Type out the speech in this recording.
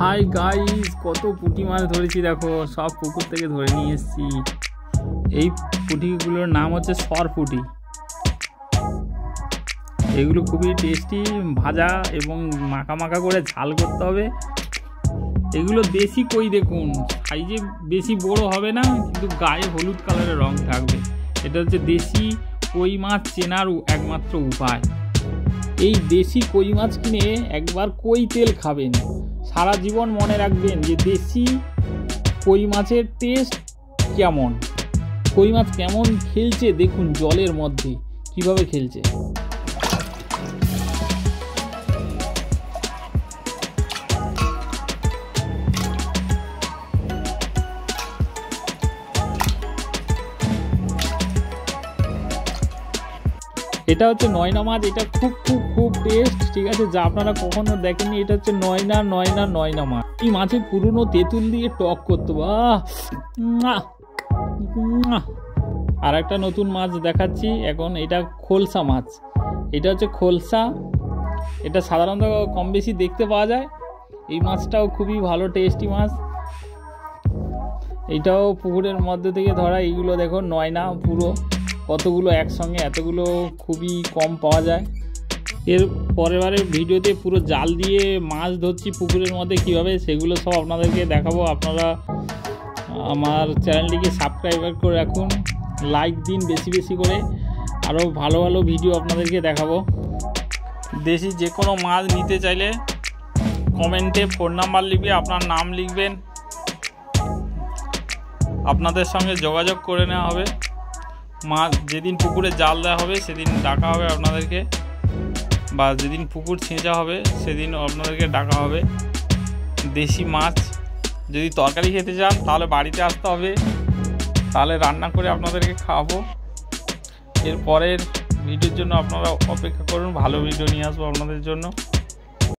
Hi guys কত পুঁটি মাছ ধরেছি দেখো, সব পুকুর থেকে ধরে নিয়ে এসেছি। এই পুঁটিগুলোর নাম হচ্ছে সর পুঁটি। এগুলো খুবই টেস্টি ভাজা এবং মাখা মাখা করে ঝাল করতে হবে। এগুলো দেশি কই দেখুন সাইজে বেশি বড় হবে না, কিন্তু গায়ে হলুদ কালারের রং থাকবে। এটা হচ্ছে দেশি কই মাছ চেনার একমাত্র উপায়। এই দেশি কই মাছ কিনে একবার কই তেল খাবেন। সারা জীবন মনে রাখবেন যে দেশি কই মাছের টেস্ট কেমন? কই মাছ কেমন খেলছে? দেখুন জলের মধ্যে কীভাবে খেলছে। এটা হচ্ছে নয়না মাছ, এটা খুব খুব খুব টেস্ট ঠিক আছে? যা আপনারা কখনো দেখেননি, এটা হচ্ছে নয়না নয়না নয়না মাছ। এই মাছের পুরনো তেঁতুল দিয়ে টক করতো। আর একটা নতুন মাছ দেখাচ্ছি, এখন এটা খোলসা মাছ। এটা হচ্ছে খোলসা। এটা সাধারণত কম বেশি দেখতে পাওয়া যায়। এই মাছটাও খুবই ভালো টেস্টি মাছ। এটাও পুকুরের মধ্যে থেকে ধরা, এইগুলো দেখো, নয়না পুরো। কতগুলো একসঙ্গে, এতগুলো খুবই কম পাওয়া যায়। এর পরের বারের ভিডিওতে পুরো জাল দিয়ে মাছ ধরছি পুকুরের মধ্যে কীভাবে, সেগুলো সব আপনাদেরকে দেখাবো। আপনারা আমার চ্যানেলটিকে সাবস্ক্রাইব করে রাখুন লাইক দিন বেশি বেশি করে, আরও ভালো ভালো ভিডিও আপনাদেরকে দেখাবো। দেশি যে কোনো মাছ নিতে চাইলে কমেন্টে ফোন নাম্বার লিখবে, আপনার নাম লিখবেন। আপনাদের সঙ্গে যোগাযোগ করে নেওয়া হবে। মাছ যেদিন পুকুরে জাল দেওয়া হবে, সেদিন ডাকা হবে আপনাদেরকে। বা যেদিন পুকুর ছেঁচা হবে, সেদিন আপনাদেরকে ডাকা হবে। দেশি মাছ যদি তরকারি খেতে চান, তাহলে বাড়িতে আসতে হবে। তাহলে রান্না করে আপনাদেরকে খাওয়াবো। এর পরের ভিডিওর জন্য আপনারা অপেক্ষা করুন। ভালো ভিডিও নিয়ে আসব আপনাদের জন্য।